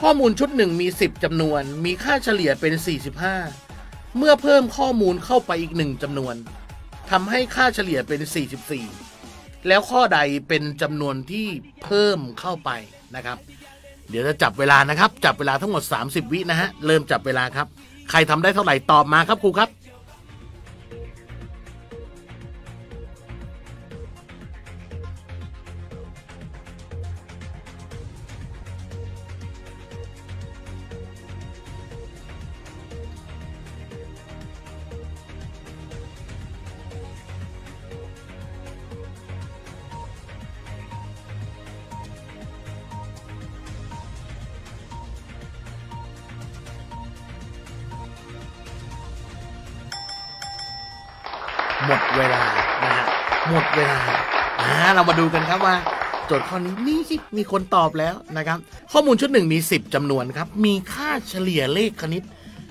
ข้อมูลชุดหนึ่งมี 10 จำนวน มีค่าเฉลี่ยเป็น 45 เมื่อเพิ่มข้อมูลเข้าไปอีกหนึ่งจำนวนทำให้ค่าเฉลี่ยเป็น 44 แล้วข้อใดเป็นจำนวนที่เพิ่มเข้าไปนะครับ เดี๋ยวจะจับเวลานะครับ จับเวลาทั้งหมด 30 วินะฮะ เริ่มจับเวลาครับ ใครทำได้เท่าไหร่ตอบมาครับครูครับ หมดเวลานะฮะหมดเวลาอ่าเรามาดูกันครับว่าโจทย์ข้อนี้นี่สิมีคนตอบแล้วนะครับ ข้อมูลชุดหนึ่งมี 10จำนวนครับ มีค่าเฉลี่ยเลขคณิต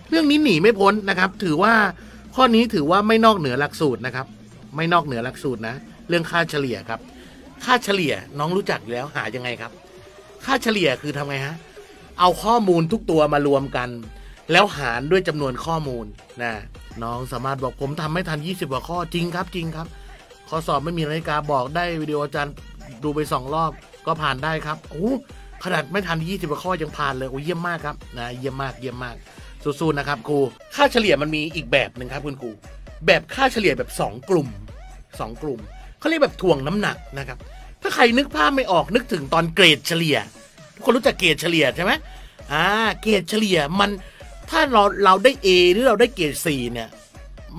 เรื่องนี้หนีไม่พ้นนะครับ ถือว่าข้อนี้ถือว่าไม่นอกเหนือหลักสูตรนะครับ ไม่นอกเหนือหลักสูตรนะ เรื่องค่าเฉลี่ยครับ ค่าเฉลี่ยน้องรู้จักอยู่แล้วหายังไงครับ ค่าเฉลี่ยคือทำไงฮะเอาข้อมูลทุกตัวมารวมกัน แล้วหารด้วยจำนวนข้อมูลนะน้องสามารถบอกผมทำไม่ทัน 20กว่าข้อจริงครับจริงครับ ข้อสอบไม่มีนาฬิกาบอกได้วิดีโออาจารย์ดูไปสองรอบก็ผ่านได้ครับโอ้ขนาดไม่ทัน 20กว่าข้อยังผ่านเลยโอ้เยี่ยมมากครับนะเยี่ยมมากเยี่ยมมากสู้ๆนะครับครูค่าเฉลี่ยมันมีอีกแบบหนึ่งครับคุณครูแบบค่าเฉลี่ยแบบ 2 กลุ่ม 2 กลุ่มเขาเรียกแบบถ่วงน้ำหนักนะครับ ถ้าใครนึกภาพไม่ออกนึกถึงตอนเกรดเฉลี่ยทุกคนรู้จักเกรดเฉลี่ยใช่ไหมอ่าเกรดเฉลี่ยมัน ถ้าเราเราได้ A หรือเราได้เกรด C เนี่ย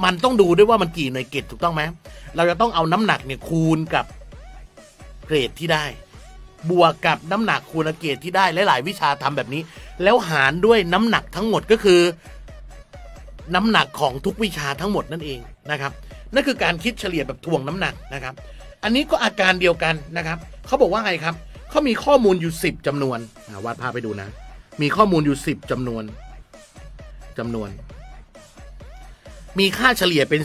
มันต้องดูด้วยว่ามันกี่หน่วยเกรดถูกต้องไหมเราจะต้องเอาน้ำหนักเนี่ยคูณกับเกรดที่ได้ บวกกับน้ำหนักคูณกับเกรดที่ได้หลาย ๆ วิชาทำแบบนี้ แล้วหารด้วยน้ำหนักทั้งหมดก็คือ น้ำหนักของทุกวิชาทั้งหมดนั่นเองนะครับ นั่นคือการคิดเฉลี่ยแบบทวงน้ำหนักนะครับ อันนี้ก็อาการเดียวกันนะครับเขาบอกว่าไงครับเขามีข้อมูลอยู่ 10จำนวนอ่าวาดภาพไปดูนะ มีข้อมูลอยู่ 10จำนวน จำนวน มีค่าเฉลี่ยเป็น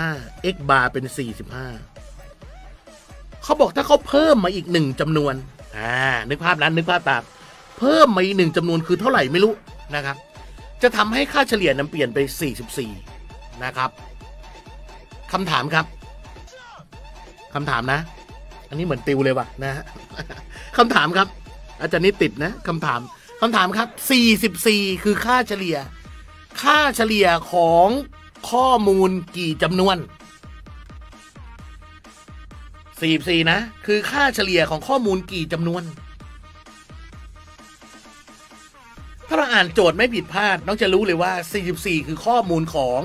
45 x bar เป็น 45 เขาบอกถ้าเขาเพิ่มมาอีกหนึ่งจำนวน อ่า นึกภาพนั้นนึกภาพตาม เพิ่มมาอีกหนึ่งจำนวนคือเท่าไหร่ไม่รู้นะครับ จะทำให้ค่าเฉลี่ยนั้นเปลี่ยนไป 44 นะครับคำถามครับคำถามนะ อันนี้เหมือนติวเลยว่ะนะฮะคำถามครับ อาจารย์นี่ติดนะคำถามคำถามครับ 44 คือค่าเฉลี่ย ค่าเฉลี่ยของข้อมูลกี่จำนวน 44 นะ คือค่าเฉลี่ยของข้อมูลกี่จำนวน ถ้าเราอ่านโจทย์ไม่ผิดพลาด น้องจะรู้เลยว่า 44 คือข้อมูลของ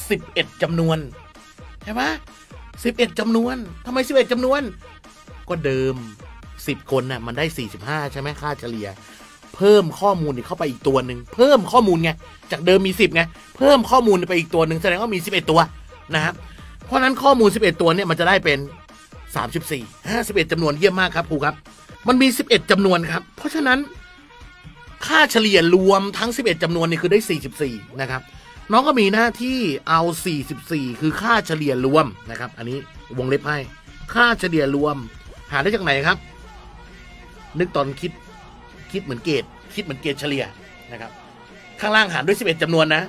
11จำนวน ใช่ไหม11จำนวนทำไม 11จำนวน ก็เดิม 10 คนน่ะมันได้ 45 ใช่ไหมค่าเฉลี่ย เพิ่มข้อมูลเข้าไปอีกตัวหนึ่งเพิ่มข้อมูลไงจากเดิมมี 10ไงเพิ่มข้อมูลไปอีกตัวหนึ่งแสดงว่ามี 11 ตัวนะครับเพราะนั้นข้อมูล 11 ตัวเนี่ยมันจะได้เป็น 34 51จำนวนเยี่ยมมากครับครูครับ มันมี 11จำนวนครับ เพราะฉะนั้นค่าเฉลี่ยรวมทั้ง 11จำนวนนี่คือได้ 44 นะครับ น้องก็มีหน้าที่เอา 44 คือค่าเฉลี่ยรวมนะครับ อันนี้วงเล็บให้ ค่าเฉลี่ยรวม หาได้จากไหนครับ นึกตอนคิด คิดเหมือนเกรดคิดเหมือนเกรดเฉลี่ยนะครับ ข้างล่างหารด้วย 11จำนวนนะ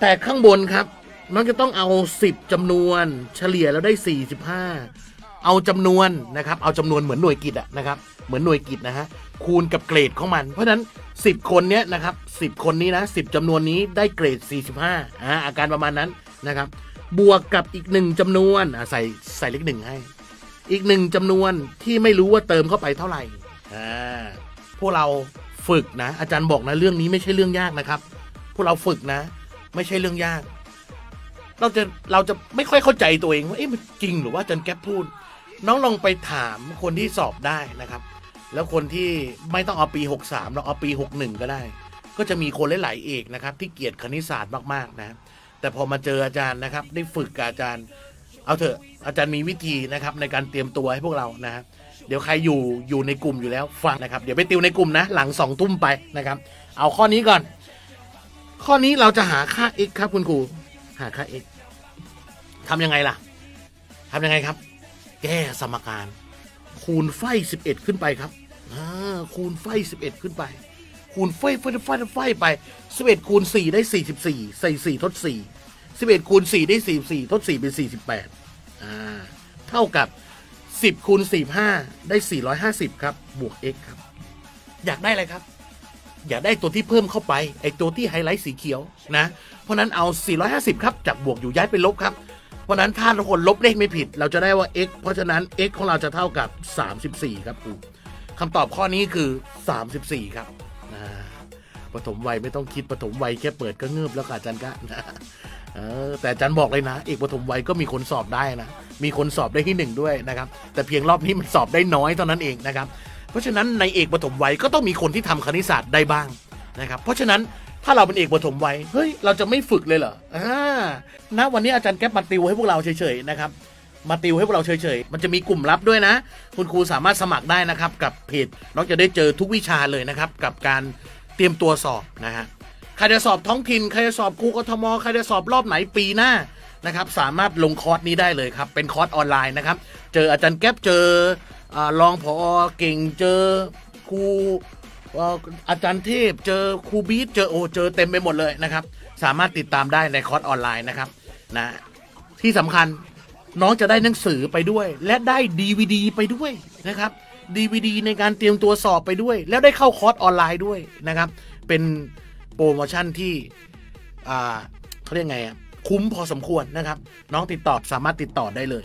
แต่ข้างบนครับน้องจะต้องเอา 10จำนวนเฉลี่ยแล้วได้ 45 เอาจำนวนนะครับ เอาจำนวนเหมือนหน่วยกิตอะนะครับ เหมือนหน่วยกิตนะฮะคูณกับเกรดของมัน เพราะฉะนั้น 10 คนเนี้ยนะครับ 10 คนนี้นะ 10จำนวนนี้ได้เกรด 45อ่าอาการประมาณนั้นนะครับ บวกกับอีกหนึ่งจำนวนใส่ใส่เลขหนึ่งให้ อีกหนึ่งจำนวนที่ไม่รู้ว่าเติมเข้าไปเท่าไหร่อ่า พวกเราฝึกนะ อาจารย์บอกนะเรื่องนี้ไม่ใช่เรื่องยากนะครับ พวกเราฝึกนะ ไม่ใช่เรื่องยาก เราจะเราจะไม่ค่อยเข้าใจตัวเองว่าเอ๊ะมันจริงหรือว่าอาจารย์แก๊ปพูด น้องลองไปถามคนที่สอบได้นะครับ แล้วคนที่ไม่ต้องเอาปี 63 เราเอาปี 61 ก็ได้ ก็จะมีคนหลายๆเอกนะครับ ที่เกียดคณิตศาสตร์มากๆนะ แต่พอมาเจออาจารย์นะครับ ได้ฝึกกับอาจารย์ เอาเถอะอาจารย์มีวิธีนะครับในการเตรียมตัวให้พวกเรานะฮะเดี๋ยวใครอยู่อยู่ในกลุ่มอยู่แล้วฟังนะครับ เดี๋ยวไปติวในกลุ่มนะ หลังสองทุ่มไปนะครับ เอาข้อนี้ก่อน ข้อนี้เราจะหาค่า x ครับคุณครูหาค่า x ทำยังไงล่ะทำยังไงครับ แก้สมการ คูณไฟ11ขึ้นไปครับคูณไฟ11ขึ้นไป คูณไฟไฟไฟไฟไป11คูณ4ได้44ใส่4ทด 4 11คูณ4ได้44ทด4เป็น48อ่าเท่ากับ10คูณ45ได้450ครับ บวก x ครับ อยากได้อะไรครับ อยากได้ตัวที่เพิ่มเข้าไป ไอตัวที่ไฮไลท์สีเขียวนะ เพราะนั้นเอา 450 ครับจากบวกอยู่ย้ายไปลบครับ เพราะนั้นถ้าทุกคนลบเลขไม่ผิด เราจะได้ว่า x เพราะฉะนั้น x ของเราจะเท่ากับ 34 ครับครูคำตอบข้อนี้คือ 34 ครับนะปฐมวัยไม่ต้องคิดปฐมวัยแค่เปิดก็เงือบแล้วค่ะอาจารย์กะนะ เออแต่อาจารย์บอกเลยนะ เอกปฐมวัยก็มีคนสอบได้นะ มีคนสอบได้ที่หนึ่งด้วยนะครับ แต่เพียงรอบนี้มันสอบได้น้อยเท่านั้นเองนะครับ เพราะฉะนั้นในเอกปฐมวัยก็ต้องมีคนที่ทำคณิตศาสตร์ได้บ้างนะครับ เพราะฉะนั้นถ้าเราเป็นเอกปฐมวัยเฮ้ยเราจะไม่ฝึกเลยเหรออ่าณวันนี้อาจารย์แก๊ปมาติวให้พวกเราเฉยๆนะครับมาติวให้พวกเราเฉยๆ มันจะมีกลุ่มลับด้วยนะ คุณครูสามารถสมัครได้นะครับ กับเพจน้องจะได้เจอทุกวิชาเลยนะครับ กับการเตรียมตัวสอบนะฮะ ใครจะสอบท้องถิ่นใครจะสอบครูกทมใครจะสอบรอบไหนปีหน้านะครับ สามารถลงคอร์สนี้ได้เลยครับ เป็นคอร์สออนไลน์นะครับ เจออาจารย์แก๊ปเจอรองผอเก่งเจอครูเอ่ออาจารย์เทพเจอครูบีทเจอโอเจอเต็มไปหมดเลยนะครับ สามารถติดตามได้ในคอร์สออนไลน์นะครับนะที่สำคัญน้องจะได้หนังสือไปด้วย และได้ดีวีดีไปด้วยนะครับดีวีดีในการเตรียมตัวสอบไปด้วย แล้วได้เข้าคอร์สออนไลน์ด้วยนะครับ เป็น โปรโมชั่นที่เขาเรียกไงคุ้มพอสมควรนะครับ น้องติดต่อสามารถติดต่อได้เลย